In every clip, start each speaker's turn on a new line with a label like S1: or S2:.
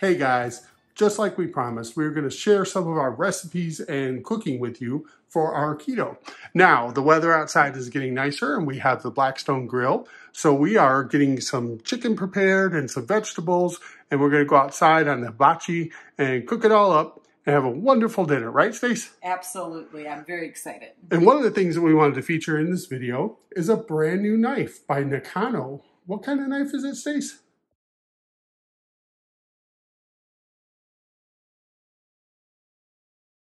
S1: Hey guys, just like we promised, we are going to share some of our recipes and cooking with you for our keto. Now, the weather outside is getting nicer and we have the Blackstone Grill. So we are getting some chicken prepared and some vegetables and we're going to go outside on the hibachi and cook it all up and have a wonderful dinner, right, Stace?
S2: Absolutely. I'm very excited.
S1: And one of the things that we wanted to feature in this video is a brand new knife by Nakano. What kind of knife is it, Stace?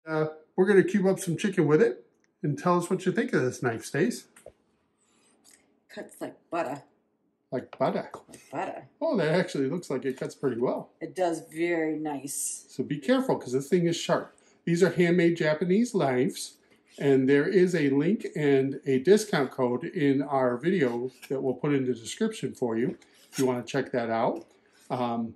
S1: Uh, we're going to cube up some chicken with it and tell us what you think of this knife, Stace.
S2: Cuts like butter.
S1: Like butter.
S2: Like butter.
S1: Oh, that actually looks like it cuts pretty well.
S2: It does very nice.
S1: So be careful because this thing is sharp. These are handmade Japanese knives. And there is a link and a discount code in our video that we'll put in the description for you if you want to check that out. Um,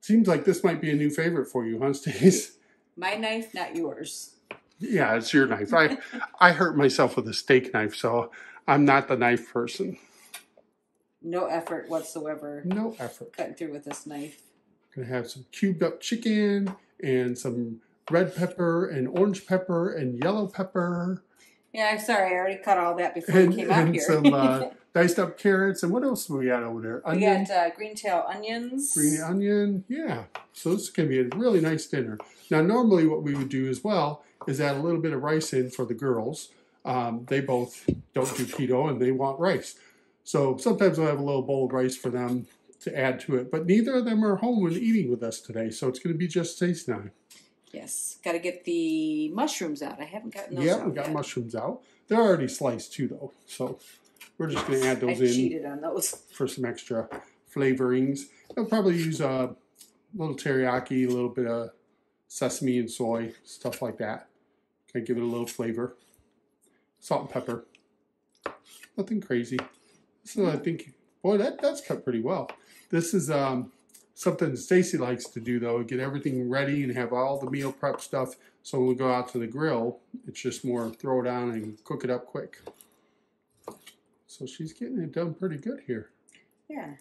S1: seems like this might be a new favorite for you, huh, Stace?
S2: My knife, not yours.
S1: Yeah, it's your knife. I I hurt myself with a steak knife, so I'm not the knife person.
S2: No effort whatsoever.
S1: No effort.
S2: Cutting through with this knife.
S1: Gonna have some cubed up chicken and some red pepper and orange pepper and yellow pepper.
S2: Yeah, I'm sorry. I already cut all that before
S1: and,
S2: we came out here.
S1: some uh, diced up carrots. And what else do we got over there?
S2: we got uh, green tail onions.
S1: green onion. Yeah. So this is going to be a really nice dinner. Now, normally what we would do as well is add a little bit of rice in for the girls. Um, they both don't do keto and they want rice. So sometimes I'll have a little bowl of rice for them to add to it. But neither of them are home and eating with us today. So it's going to be just Stacy and I.
S2: Yes, got to get the mushrooms out. I haven't gotten those
S1: Yeah, we got
S2: yet.
S1: mushrooms out. They're already sliced too, though. So we're just going to add
S2: I
S1: those in
S2: cheated on those.
S1: for some extra flavorings. I'll probably use a little teriyaki, a little bit of sesame and soy, stuff like that. Kind of give it a little flavor. Salt and pepper. Nothing crazy. So I think, boy, that that's cut pretty well. This is um, something Stacy likes to do though. Get everything ready and have all the meal prep stuff. So when we go out to the grill, it's just more throw it on and cook it up quick. So she's getting it done pretty good here.
S2: Yeah.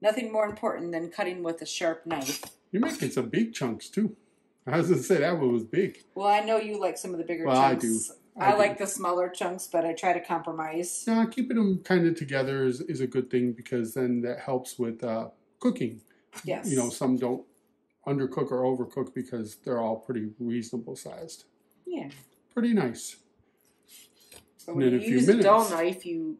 S2: Nothing more important than cutting with a sharp knife.
S1: You're making some big chunks too. I was gonna say that one was big.
S2: Well, I know you like some of the bigger
S1: Well, I
S2: chunks.
S1: do. I
S2: I,
S1: do.
S2: like the smaller chunks, but I try to compromise.
S1: No, keeping them kind of together is, is a good thing because then that helps with uh, cooking.
S2: Yes.
S1: You know, some don't undercook or overcook because they're all pretty reasonable sized.
S2: Yeah.
S1: Pretty nice.
S2: But when you
S1: a
S2: use a dull knife, you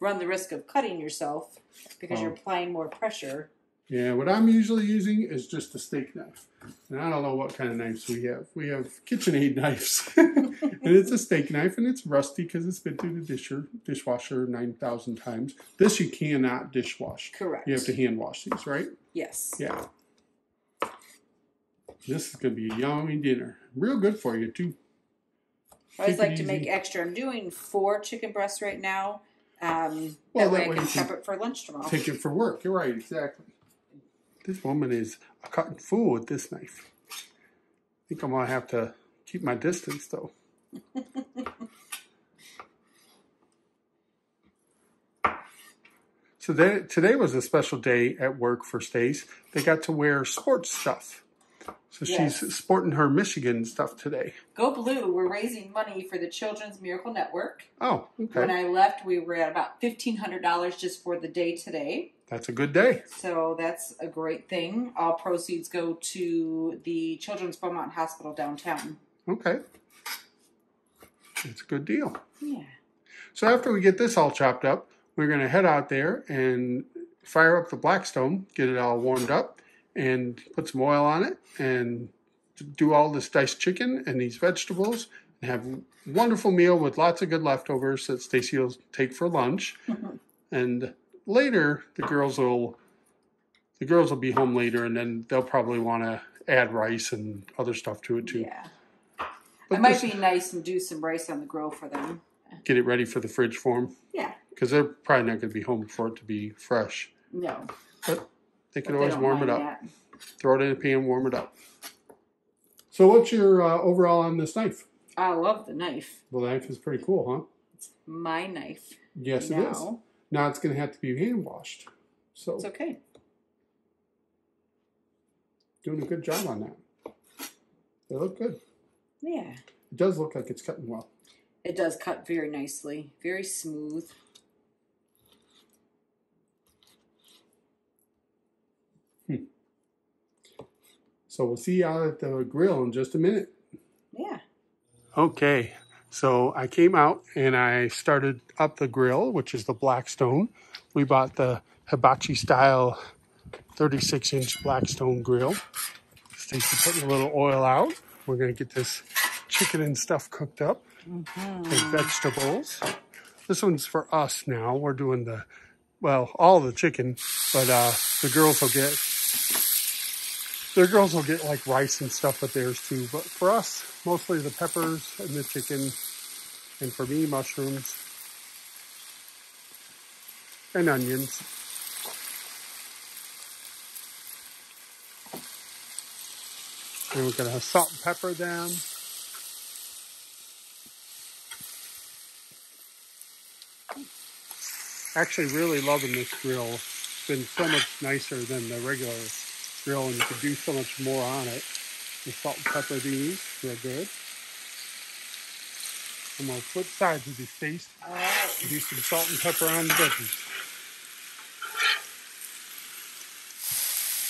S2: run the risk of cutting yourself because you're
S1: Oh.
S2: applying more pressure.
S1: Yeah, what I'm usually using is just a steak knife. And I don't know what kind of knives we have. We have KitchenAid knives. and it's a steak knife and it's rusty because it's been through the disher, dishwasher 9,000 times. This you cannot dishwash.
S2: Correct.
S1: You have to hand wash these, right?
S2: Yes.
S1: Yeah. This is going to be a yummy dinner. Real good for you, too.
S2: I always like to make extra. I'm doing four chicken breasts right now. Um,
S1: Well,
S2: that way
S1: that
S2: I
S1: way
S2: can
S1: you can
S2: prep it for lunch tomorrow.
S1: Take it for work. You're right, exactly. This woman is a cutting fool with this knife. I think I'm going to have to keep my distance, though. So they, today was a special day at work for Stace. They got to wear sports stuff. So
S2: Yes.
S1: she's sporting her Michigan stuff today.
S2: Go Blue. We're raising money for the Children's Miracle Network.
S1: Oh, okay. When.
S2: I left, we were at about $1,500 just for the day today.
S1: That's a good day.
S2: So that's a great thing. All proceeds go to the Children's Beaumont Hospital downtown.
S1: Okay. It's a good deal.
S2: Yeah.
S1: So after we get this all chopped up, we're going to head out there and fire up the Blackstone, get it all warmed up, and put some oil on it, and do all this diced chicken and these vegetables, and have a wonderful meal with lots of good leftovers that Stacy will take for lunch. Mm-hmm. and later, the girls will the girls will be home later, and then they'll probably want to add rice and other stuff to it too.
S2: Yeah.
S1: But
S2: it might be nice and do some rice on the grill for them.
S1: get it ready for the fridge for them
S2: Yeah.
S1: because they're probably not going to be home for it to be fresh.
S2: No.
S1: But they can
S2: but they
S1: always
S2: don't
S1: warm it
S2: mind
S1: up.
S2: that.
S1: Throw it in a pan, warm it up. So, what's your uh, overall on this knife?
S2: I love the knife.
S1: Well, the knife is pretty cool, huh?
S2: My knife.
S1: Yes, it is.
S2: now.
S1: Now it's going to have to be hand washed. So,
S2: It's okay.
S1: doing a good job on that. They look good.
S2: Yeah.
S1: It does look like it's cutting well.
S2: It does cut very nicely, very smooth.
S1: So we'll see you out at the grill in just a minute.
S2: Yeah.
S1: Okay, so I came out and I started up the grill, which is the Blackstone. We bought the hibachi style 36 inch Blackstone grill. Stacy putting a little oil out. We're gonna get this chicken and stuff cooked up mm -hmm. and vegetables. This one's for us now. We're doing the, well, all the chicken, but uh, the girls will get the girls will get like rice and stuff with theirs too. But for us, mostly the peppers and the chicken, and for me, mushrooms and onions. And we're gonna salt and pepper them. Actually, really loving this grill. It's been so much nicer than the regular grill and you can do so much more on it. The salt and pepper these, real good. I'm gonna flip sides with these face.
S2: All right.
S1: Do some salt and pepper on the veggies.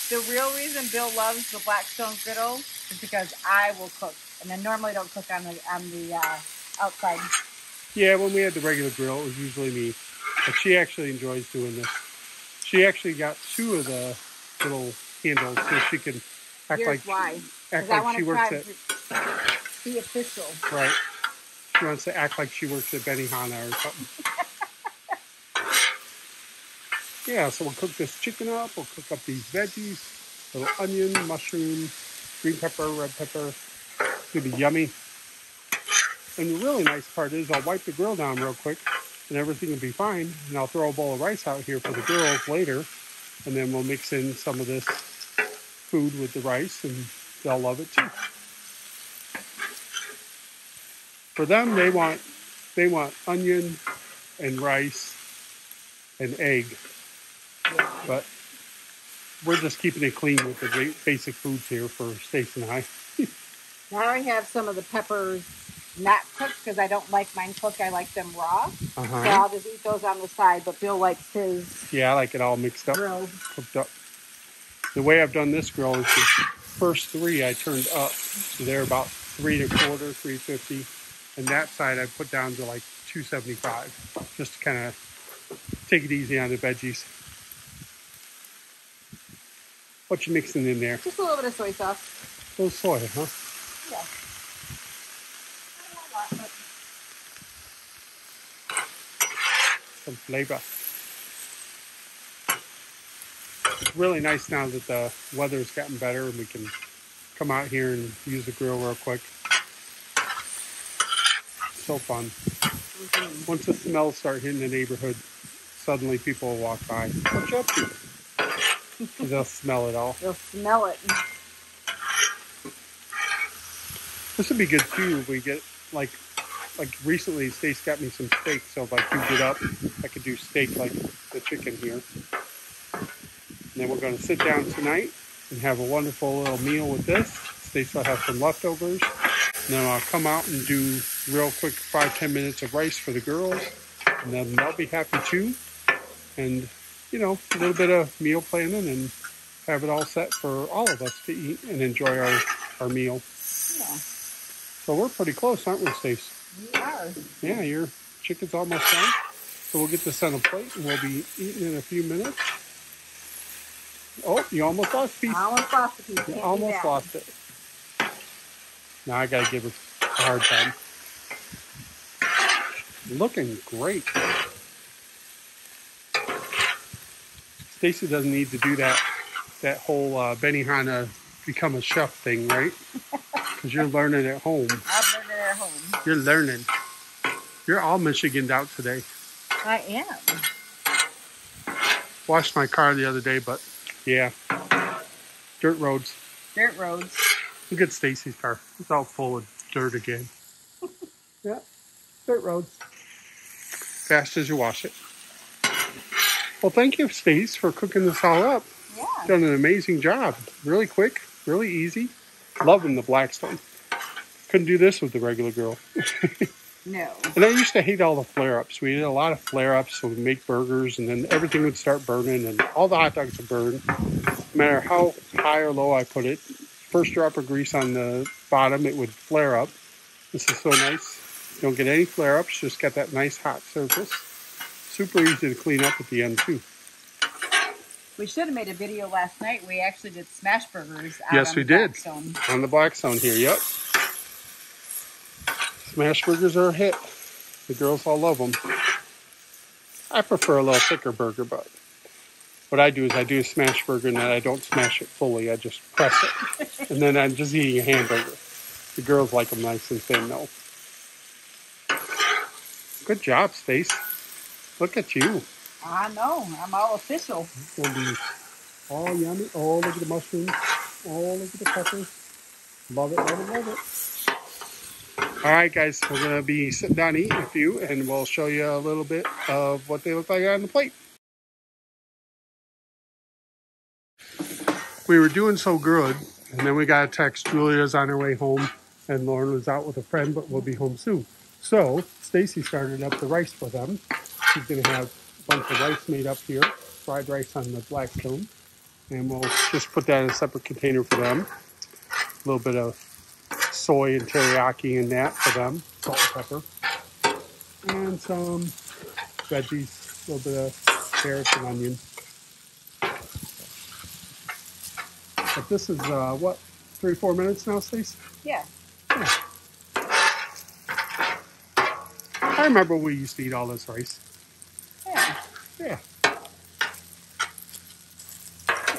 S2: The real reason Bill loves the Blackstone griddle is because I will cook, and I normally don't cook on the on the uh, outside.
S1: Yeah, when we had the regular grill, it was usually me. But she actually enjoys doing this. She actually got two of the little handles so she can act
S2: Here's
S1: like
S2: why.
S1: act like she works at
S2: to be official.
S1: right. She wants to act like she works at Benihana or something. yeah, so we'll cook this chicken up. We'll cook up these veggies, little onion, mushroom, green pepper, red pepper. It's gonna be yummy. And the really nice part is I'll wipe the grill down real quick and everything will be fine. And I'll throw a bowl of rice out here for the girls later. And then we'll mix in some of this food with the rice and they'll love it too. For them, they want they want onion and rice and egg, but we're just keeping it clean with the basic foods here for Stacy and I.
S2: Now I have some of the peppers not cooked because I don't like mine cooked. I like them raw.
S1: Uh
S2: So. I'll just eat those on the side. But Bill likes his
S1: Yeah, I like it all mixed up,
S2: grilled.
S1: cooked up. The way I've done this grill is the first three I turned up, so they're about three and a quarter, three fifty, and that side I put down to like two seventy five, just to kind of take it easy on the veggies. What you mixing in there?
S2: Just a little bit of soy sauce.
S1: A little soy, huh?
S2: Yeah.
S1: Some flavor. It's really nice now that the weather's gotten better and we can come out here and use the grill real quick. So fun. Once the smells start hitting the neighborhood, suddenly people will walk by. What you up to? They'll smell it all.
S2: You'll smell it.
S1: This would be good too if we get like like recently Stace got me some steak, so if I could get up, I could do steak like the chicken here. And then we're gonna sit down tonight and have a wonderful little meal with this. Stace will have some leftovers. And then I'll come out and do real quick five, ten minutes of rice for the girls. And then they'll be happy too. And you know, a little bit of meal planning and have it all set for all of us to eat and enjoy our, our meal.
S2: Yeah.
S1: So we're pretty close, aren't we, Stace?
S2: You are.
S1: Yeah, your chicken's almost done. So we'll get this on a plate and we'll be eating in a few minutes. Oh, you almost lost a piece.
S2: I almost lost the piece.
S1: You almost lost it. Now I gotta give her a hard time. Looking great. Stacy doesn't need to do that that whole uh, Benihana become a chef thing, right? Because you're learning at home.
S2: I've learned it at home.
S1: You're learning. You're all Michiganed out today.
S2: I am.
S1: Washed my car the other day, but yeah, dirt roads.
S2: Dirt roads.
S1: Look at Stacy's car. It's all full of dirt again. yeah, dirt roads. Fast as you wash it. Well, thank you, Stace, for cooking this all up.
S2: Yeah.
S1: Done an amazing job. Really quick. Really easy. Loving the Blackstone. Couldn't do this with the regular grill.
S2: No.
S1: And I used to hate all the flare ups. We did a lot of flare ups, so we'd make burgers, and then everything would start burning, and all the hot dogs would burn. No matter how high or low I put it, first drop of grease on the bottom, it would flare up. This is so nice. Don't get any flare ups, just got that nice hot surface. Super easy to clean up at the end, too.
S2: We should have made a video last night. We actually did smash burgers.
S1: Yes, we did.
S2: Blackstone.
S1: On the Blackstone here, yep. Smash burgers are a hit. The girls all love them. I prefer a little thicker burger, but what I do is I do a smash burger and then I don't smash it fully. I just press it. and then I'm just eating a hamburger. The girls like them nice and thin, though. Good job, Stace. Look at you.
S2: I know. I'm all official.
S1: It's gonna be all yummy. Oh, look at the mushrooms. Oh, look at the peppers. Love it, love it, love it. All right, guys, we're gonna be sitting down eating a few, and we'll show you a little bit of what they look like on the plate. We were doing so good, and then we got a text. Julia's on her way home, and Lauren was out with a friend, but we'll be home soon. So Stacy started up the rice for them. She's gonna have a bunch of rice made up here, fried rice on the Blackstone, and we'll just put that in a separate container for them. A little bit of soy and teriyaki in that for them, salt and pepper, and some veggies, a little bit of carrots and onion. But this is uh, what three four minutes now, Stace.
S2: Yeah.
S1: I remember we used to eat all this rice.
S2: Yeah.
S1: Yeah.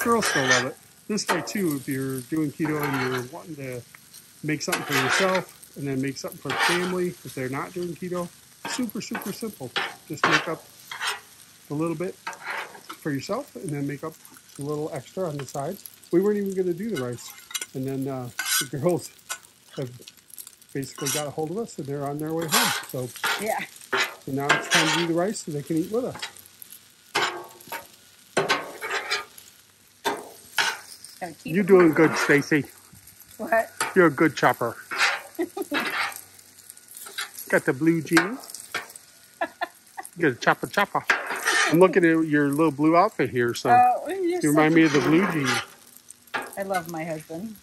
S1: Girls still love it. This way too, if you're doing keto and you're wanting to make something for yourself and then make something for the family if they're not doing keto, super, super simple. Just make up a little bit for yourself and then make up a little extra on the sides. We weren't even going to do the rice. And then uh, the girls have basically got a hold of us and they're on their way home. So
S2: Yeah.
S1: so now it's time to do the rice so they can eat with us. You're doing good, Stacy.
S2: What?
S1: You're a good chopper. Got the blue genie. You got a chopper chopper. I'm looking at your little blue outfit here, so
S2: Oh, you're
S1: you
S2: such
S1: remind me of the blue genie.
S2: I love my husband.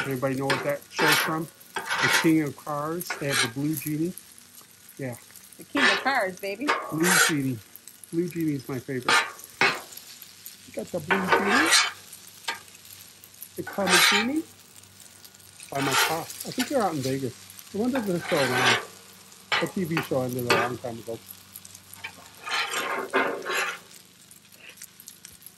S1: Everybody know what that show's from? The King of Cars. They have the blue genie. Yeah,
S2: The king of cars, baby.
S1: blue genie. Blue genie is my favorite. You got the blue genie. The genie. By my car. I think they're out in Vegas. I wonder if they're still around. The TV show ended a long time ago.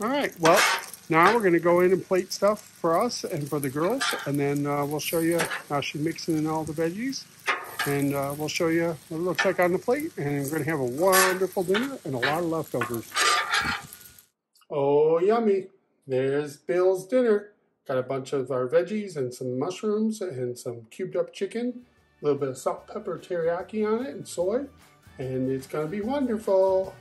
S1: All right. Well, now we're going to go in and plate stuff for us and for the girls, and then uh, we'll show you how she's mixing in all the veggies, and uh, we'll show you what it looks like on the plate, and we're going to have a wonderful dinner and a lot of leftovers. Oh, yummy! There's Bill's dinner. Got a bunch of our veggies and some mushrooms and some cubed up chicken, a little bit of salt, pepper, teriyaki on it, and soy, and it's to be wonderful.